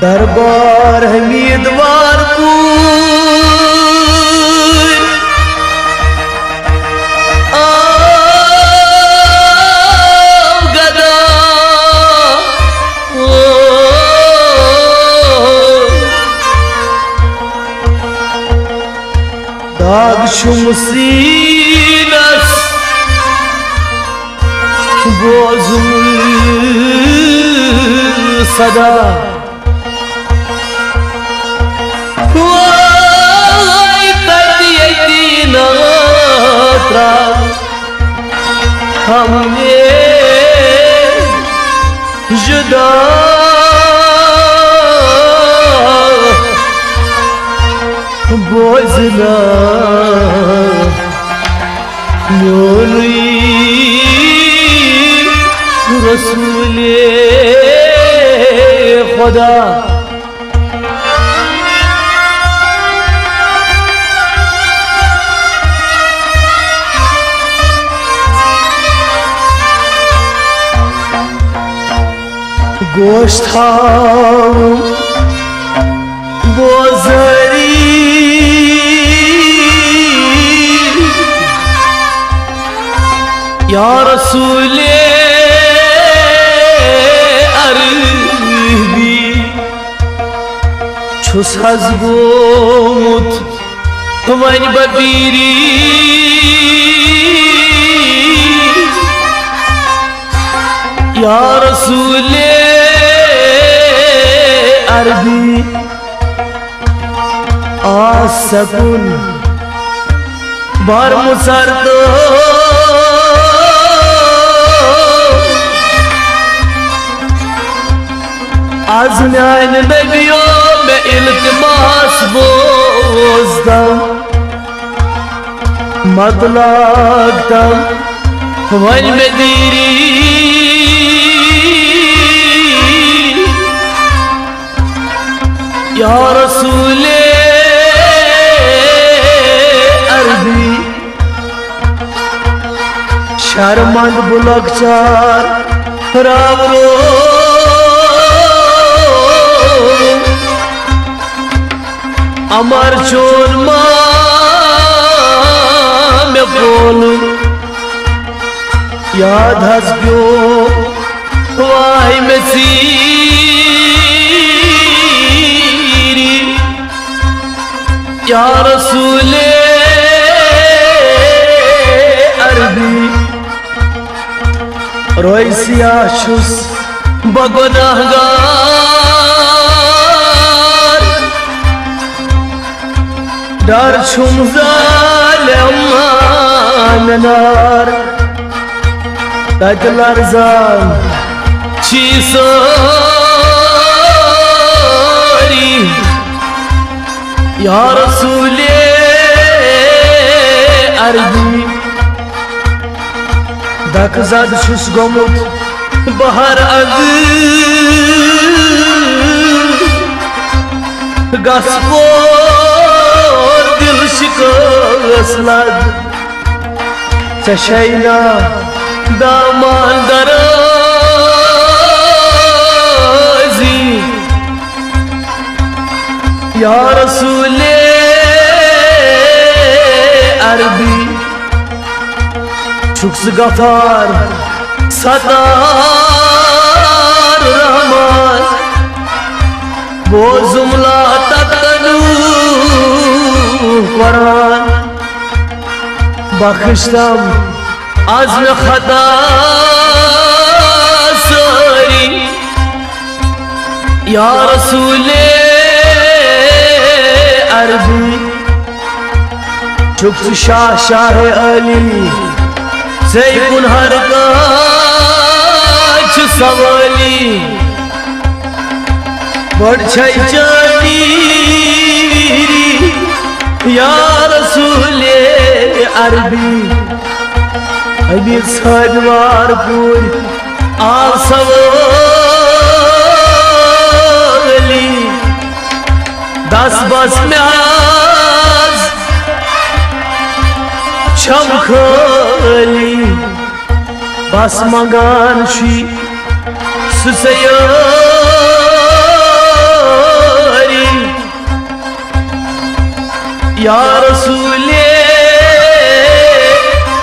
دربار امیدوار بود آو گدا داغ شمسینش بازمون صدا وای تدی دی ناترا हमने जुदा बोझला योनी रसूले खुदा گوشت ها بزری یا رسول عربی چوس از گومت ونی ببیری یا رسول عربی آسکون بار مسردو از میان نبیو به التماس بوزدم مطلقتم والمديري يا رسول أربي یا رسول عربی شرمند بلک چار راو رو. امر چون ما می بول یاد حس گیو وای می سی Ya Resul Erdi Roy siyah şus Bagodahgar Dar şum zalemanenar Taclar zan Çiğsan Ya Resulü Erdi Da kızad şus gomut Bahar adı Gaspor dil şikoslad Çeşeyna daman darazi. Ya Resulü Çuksu gafar sadar rahman Bozumla tatlı Kur'an Bakışlam azmi hata sari Ya Resulü Erbi Çuksu Şah Şah Ali. Ceyhun harkaç savali પડછાઈ ચાલી યા રસૂલે અરબી અબી સદવાર પૂર આ સવલી દસ બસ મે આજ ચમખો Ali basmagan şi süseyari Ya Resulü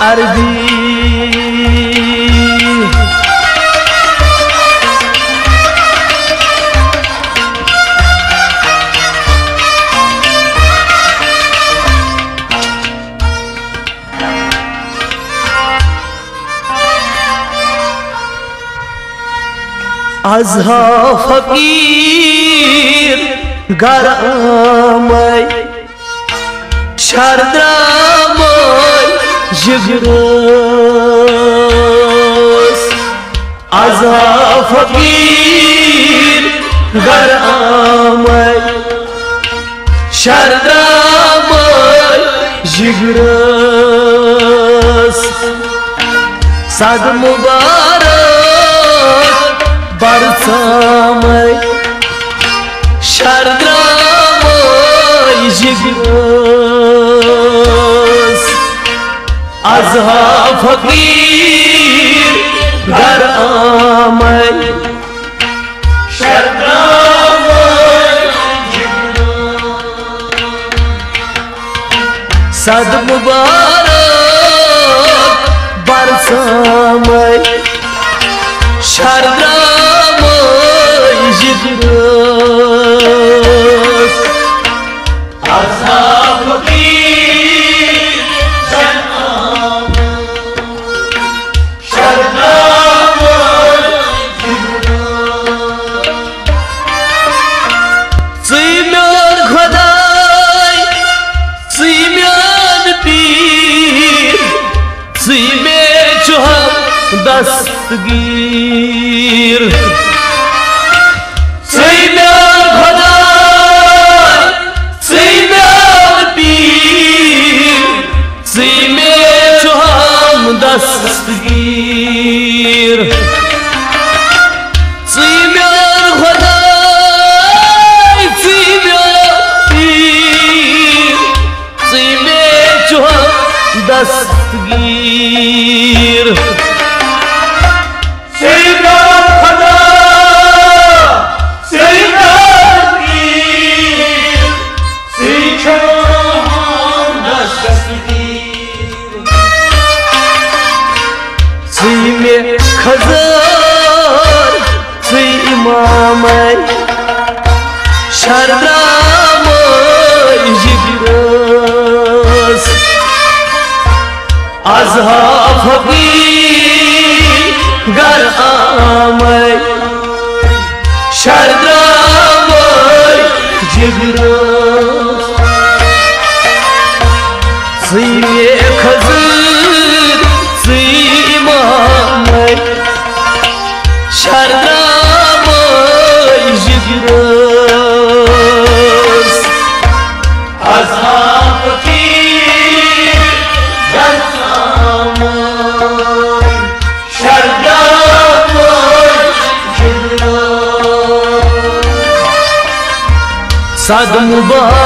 Erdi Azha फकीर घर आमय अजहा फकीर गराम शरदाम शरद्रामय सद فقیر در آمد شرم صد مبارک برسامد شرم جدران دستگیر Zeynep kadar Zeynep bir. Zeynep ham dastgir सा गर शर सद मुबारक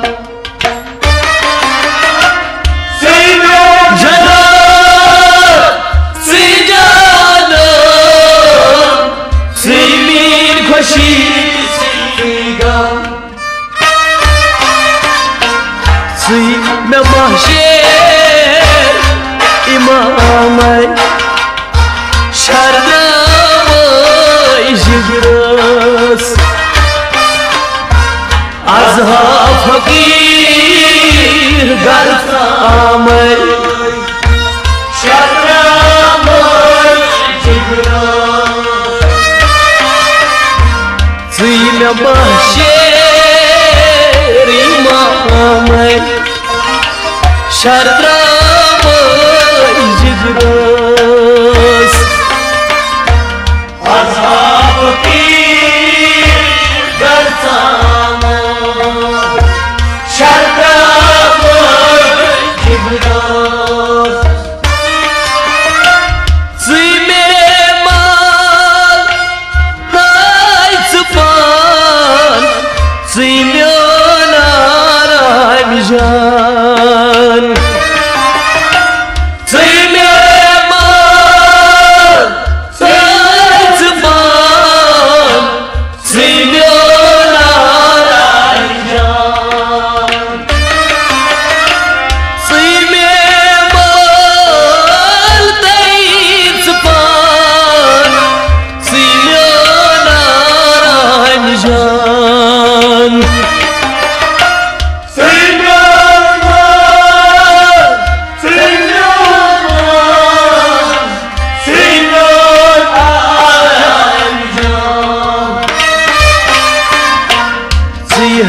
शरद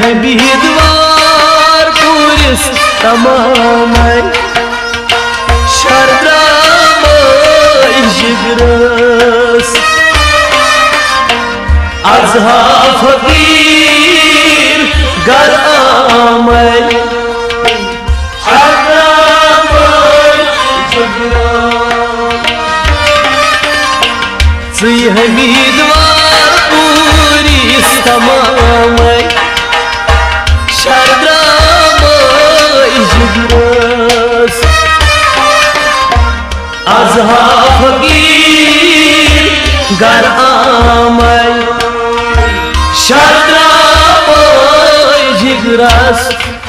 Hemidvar puris tamamay Şardramay jigras Azha fakir gar amay Şardramay jigras Цы rast